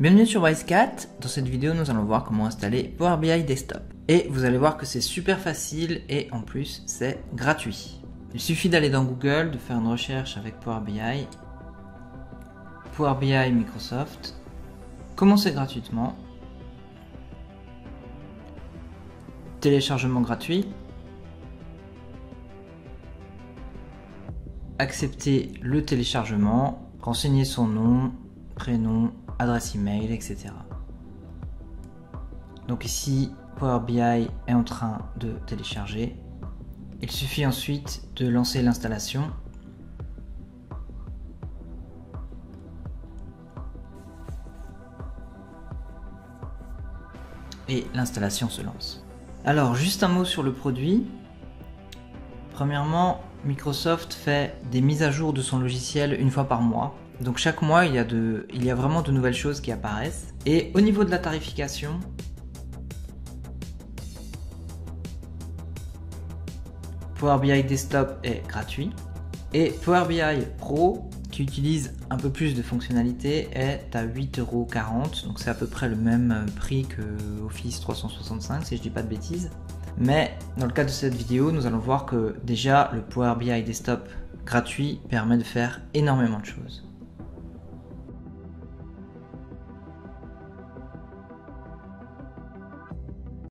Bienvenue sur WiseCat. Dans cette vidéo, nous allons voir comment installer Power BI Desktop. Et vous allez voir que c'est super facile et en plus, c'est gratuit. Il suffit d'aller dans Google, de faire une recherche avec Power BI, Power BI Microsoft, commencer gratuitement, téléchargement gratuit, accepter le téléchargement, renseigner son nom, prénom, adresse email, etc. Donc ici, Power BI est en train de télécharger. Il suffit ensuite de lancer l'installation. Et l'installation se lance. Alors, juste un mot sur le produit. Premièrement, Microsoft fait des mises à jour de son logiciel une fois par mois. Donc chaque mois, il y, a vraiment de nouvelles choses qui apparaissent. Et au niveau de la tarification, Power BI Desktop est gratuit. Et Power BI Pro, qui utilise un peu plus de fonctionnalités, est à 8,40€. Donc c'est à peu près le même prix que Office 365, si je dis pas de bêtises. Mais dans le cas de cette vidéo, nous allons voir que déjà le Power BI Desktop gratuit permet de faire énormément de choses.